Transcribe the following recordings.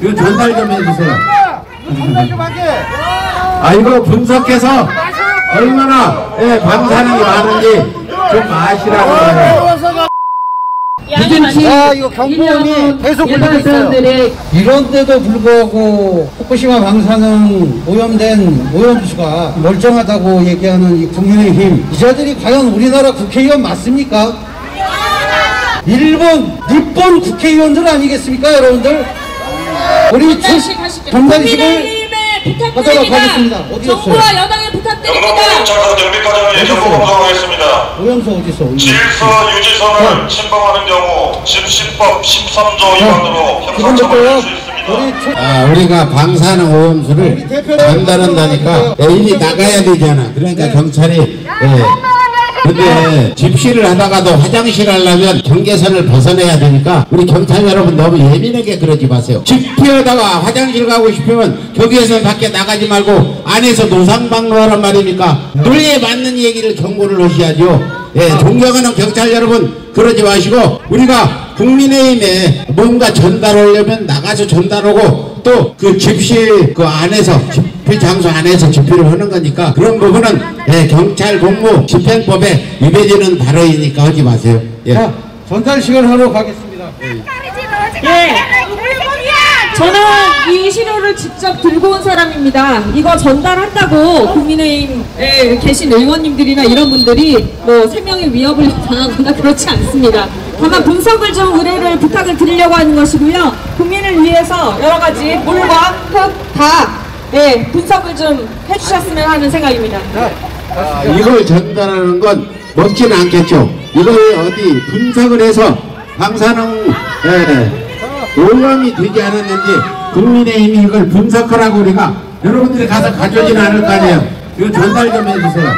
이거 전달 좀 해주세요. 아 이거 분석해서 얼마나 예, 방사능이 많은지 좀 아시라고 해요. 아, 이거 경보음이 계속 울리고 있어요. 이런데도 불구하고 후쿠시마 방사능 오염된 오염수가 멀쩡하다고 얘기하는 이 국민의힘 이자들이 과연 우리나라 국회의원 맞습니까? 일본, 일본 국회의원들 아니겠습니까 여러분들? 우리 국민의힘에 하도록 부탁드립니다. 하겠습니다. 어디 있어요? 정부와 여당에 부탁드립니다. 영동경찰서 정비과정에 정보 방송하겠습니다. 오염수 어디 있어? 질서 유지선을 침범하는 경우 집시법 13조 위반으로 형사처벌할 수 있습니다. 아, 우리가 방사능 오염수를 전달한다니까 이미 나가야 되잖아. 그러니까 경찰이 예. 근데 집시를 하다가도 화장실 하려면 경계선을 벗어내야 되니까 우리 경찰 여러분 너무 예민하게 그러지 마세요. 집피하다가 화장실 가고 싶으면 경계선 밖에 나가지 말고 안에서 노상방로하란 말입니까? 논리에 맞는 얘기를 경고를 하셔야죠. 예, 존경하는 경찰 여러분 그러지 마시고 우리가 국민의힘에 뭔가 전달하려면 나가서 전달하고 또 그 집시 그 안에서 집 회 장소 안에서 집회를 하는 거니까 그런 부분은 예, 경찰 공무 집행법에 위배되는 발언이니까 하지 마세요. 예. 자, 전달식을 하러 가겠습니다. 예. 저는 이 시료를 직접 들고 온 사람입니다. 이거 전달한다고 국민의힘에 계신 의원님들이나 이런 분들이 뭐 생명의 위협을 당하거나 그렇지 않습니다. 다만 분석을 좀 의뢰를 부탁을 드리려고 하는 것이고요. 국민을 위해서 여러 가지 물과 흙 다 예, 분석을 좀 해주셨으면 하는 생각입니다. 아, 이걸 전달하는 건 먹지는 않겠죠. 이걸 어디 분석을 해서 방사능 예, 오염이 되지 않았는지 국민의힘이 이걸 분석하라고 우리가 여러분들이 가서 가져오지는 않을 거 아니에요. 이거 전달 좀 해주세요.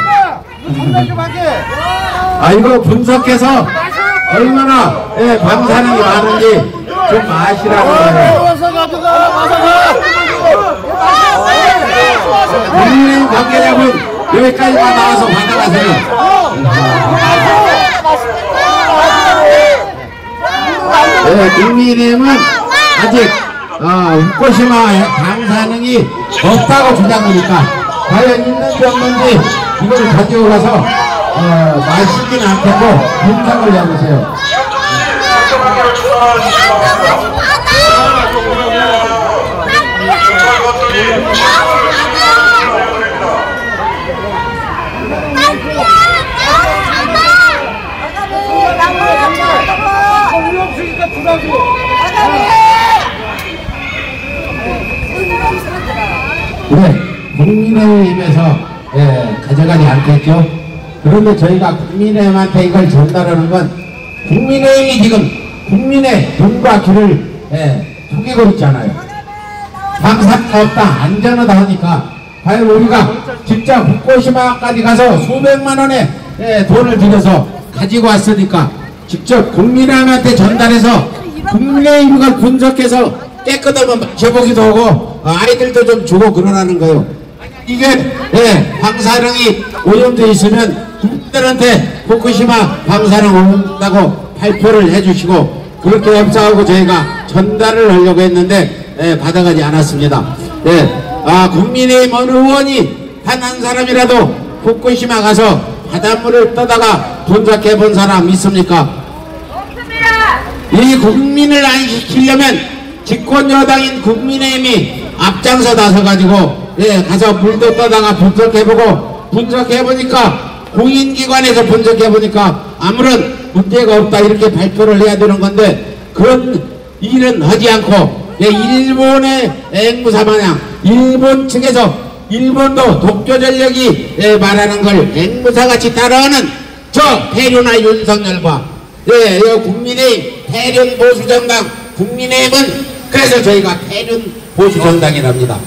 아 이거 분석해서 얼마나 예, 방사능이 많은지 좀 아시라고 해요. 와서 가져가. 와서 가. 국민의힘 관계자분 여기까지만 나와서 받아가세요. 네, 국민의힘은 아직 어, 후쿠시마 방사능이 없다고 주장하니까 과연 있는지 없는지 이걸 가서 어, 마시진 않겠고 분석을 해보세요. 사건을 추가하는 지시입니다. 경찰 것들이 그래 국민의힘에서 예, 가져가지 않겠죠. 그런데 저희가 국민의힘한테 이걸 전달하는 건 국민의힘이 지금 국민의 눈과 귀를 예, 속이고 있잖아요. 방사가 없다 안전하다 하니까 과연 우리가 직접 후쿠시마까지 가서 수백만 원의 예, 돈을 들여서 가지고 왔으니까 직접 국민의힘한테 전달해서 국민의힘 이걸 분석해서 깨끗하면 마셔보기도 하고 어, 아이들도 좀 주고 그러라는 거예요. 이게 예, 방사능이 오염돼 있으면 국민들한테 후쿠시마 방사능 오염다고 발표를 해주시고 그렇게 협상하고 저희가 전달을 하려고 했는데 예, 받아가지 않았습니다. 예, 아 국민의힘 어느 의원이 단 한 사람이라도 후쿠시마 가서 바닷물을 떠다가 분석해 본 사람 있습니까? 이 국민을 안시키려면 집권 여당인 국민의힘이 앞장서 나서가지고 예 가서 물도 떠다가 분석해보고 분석해보니까 공인기관에서 분석해보니까 아무런 문제가 없다 이렇게 발표를 해야 되는 건데 그런 일은 하지 않고 예, 일본의 앵무사 마냥 일본 측에서 일본도 독조 전력이 예, 말하는 걸 앵무사같이 따라하는 저 배류나 윤석열과 예, 이 국민의힘 대륜 보수정당 국민의힘은 그래서 저희가 대륜 보수정당이랍니다.